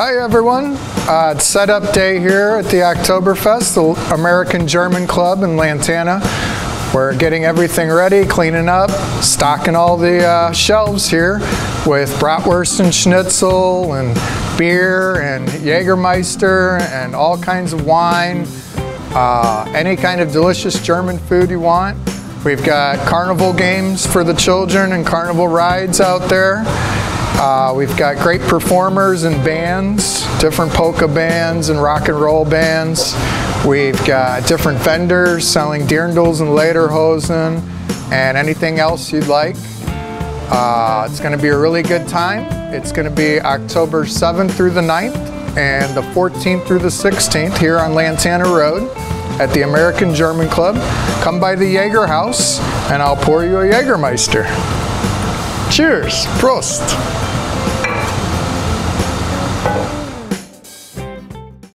Hi everyone. Uh, it's setup day here at the Oktoberfest, the American German Club in Lantana. We're getting everything ready, cleaning up, stocking all the uh, shelves here with bratwurst and schnitzel and beer and Jägermeister and all kinds of wine, uh, any kind of delicious German food you want. We've got carnival games for the children and carnival rides out there. Uh, we've got great performers and bands, different polka bands and rock and roll bands. We've got different vendors selling dirndls and lederhosen and anything else you'd like. Uh, it's going to be a really good time. It's going to be October 7th through the 9th and the 14th through the 16th here on Lantana Road at the American German Club. Come by the Jaeger House and I'll pour you a Jägermeister. Cheers! Prost!